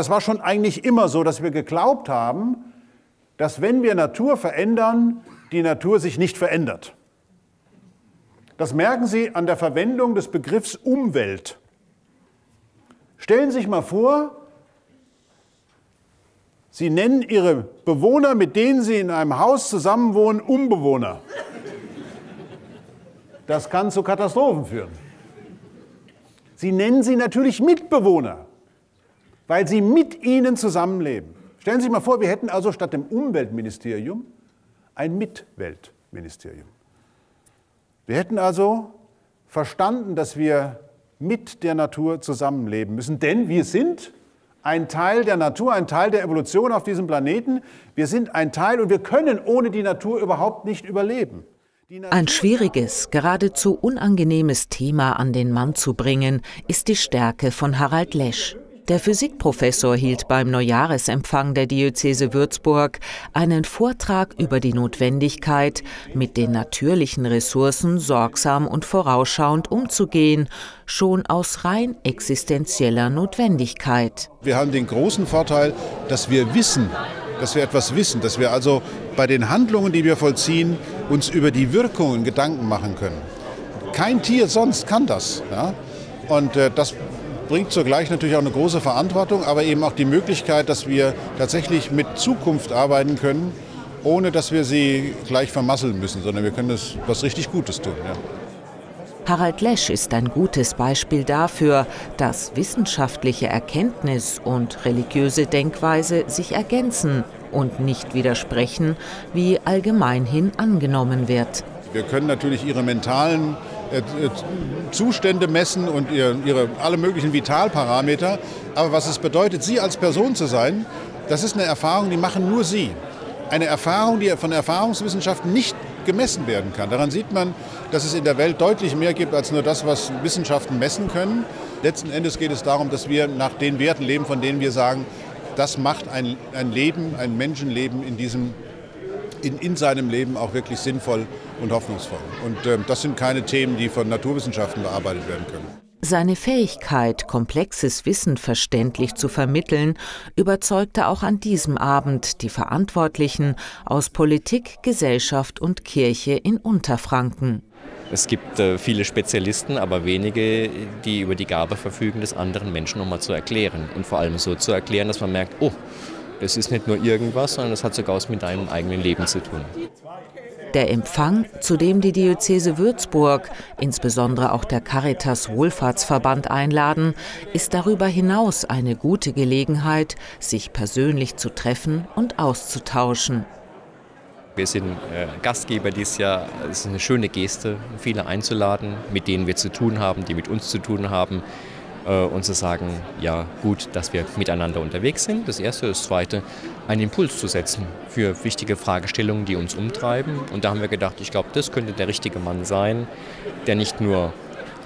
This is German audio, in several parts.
Das war schon eigentlich immer so, dass wir geglaubt haben, dass wenn wir Natur verändern, die Natur sich nicht verändert. Das merken Sie an der Verwendung des Begriffs Umwelt. Stellen Sie sich mal vor, Sie nennen Ihre Bewohner, mit denen Sie in einem Haus zusammenwohnen, Umbewohner. Das kann zu Katastrophen führen. Sie nennen sie natürlich Mitbewohner, weil sie mit ihnen zusammenleben. Stellen Sie sich mal vor, wir hätten also statt dem Umweltministerium ein Mitweltministerium. Wir hätten also verstanden, dass wir mit der Natur zusammenleben müssen, denn wir sind ein Teil der Natur, ein Teil der Evolution auf diesem Planeten. Wir sind ein Teil und wir können ohne die Natur überhaupt nicht überleben. Ein schwieriges, geradezu unangenehmes Thema an den Mann zu bringen, ist die Stärke von Harald Lesch. Der Physikprofessor hielt beim Neujahresempfang der Diözese Würzburg einen Vortrag über die Notwendigkeit, mit den natürlichen Ressourcen sorgsam und vorausschauend umzugehen, schon aus rein existenzieller Notwendigkeit. Wir haben den großen Vorteil, dass wir wissen, dass wir etwas wissen, dass wir also bei den Handlungen, die wir vollziehen, uns über die Wirkungen Gedanken machen können. Kein Tier sonst kann das. Ja? Und äh, das bringt zugleich natürlich auch eine große Verantwortung, aber eben auch die Möglichkeit, dass wir tatsächlich mit Zukunft arbeiten können, ohne dass wir sie gleich vermasseln müssen, sondern wir können das, was richtig Gutes tun. Ja. Harald Lesch ist ein gutes Beispiel dafür, dass wissenschaftliche Erkenntnis und religiöse Denkweise sich ergänzen und nicht widersprechen, wie allgemeinhin angenommen wird. Wir können natürlich ihre mentalen Zustände messen und ihre, ihre, alle möglichen Vitalparameter. Aber was es bedeutet, Sie als Person zu sein, das ist eine Erfahrung, die machen nur Sie. Eine Erfahrung, die von Erfahrungswissenschaften nicht gemessen werden kann. Daran sieht man, dass es in der Welt deutlich mehr gibt als nur das, was Wissenschaften messen können. Letzten Endes geht es darum, dass wir nach den Werten leben, von denen wir sagen, das macht ein, ein Leben, ein Menschenleben in, diesem, in, in seinem Leben auch wirklich sinnvoll und hoffnungsvoll. Und äh, das sind keine Themen, die von Naturwissenschaften bearbeitet werden können. Seine Fähigkeit, komplexes Wissen verständlich zu vermitteln, überzeugte auch an diesem Abend die Verantwortlichen aus Politik, Gesellschaft und Kirche in Unterfranken. Es gibt äh, viele Spezialisten, aber wenige, die über die Gabe verfügen, das anderen Menschen nochmal zu erklären. Und vor allem so zu erklären, dass man merkt, oh, das ist nicht nur irgendwas, sondern das hat sogar was mit deinem eigenen Leben zu tun. Der Empfang, zu dem die Diözese Würzburg, insbesondere auch der Caritas Wohlfahrtsverband einladen, ist darüber hinaus eine gute Gelegenheit, sich persönlich zu treffen und auszutauschen. Wir sind äh, Gastgeber dieses Jahr. Es ist eine schöne Geste, viele einzuladen, mit denen wir zu tun haben, die mit uns zu tun haben. Äh, und zu sagen, ja gut, dass wir miteinander unterwegs sind. Das Erste. Das Zweite, einen Impuls zu setzen für wichtige Fragestellungen, die uns umtreiben. Und da haben wir gedacht, ich glaube, das könnte der richtige Mann sein, der nicht nur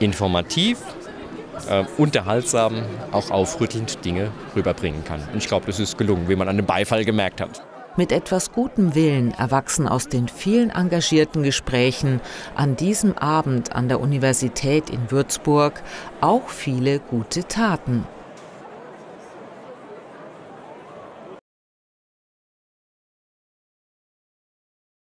informativ, äh, unterhaltsam, auch aufrüttelnd Dinge rüberbringen kann. Und ich glaube, das ist gelungen, wie man an dem Beifall gemerkt hat. Mit etwas gutem Willen erwachsen aus den vielen engagierten Gesprächen an diesem Abend an der Universität in Würzburg auch viele gute Taten.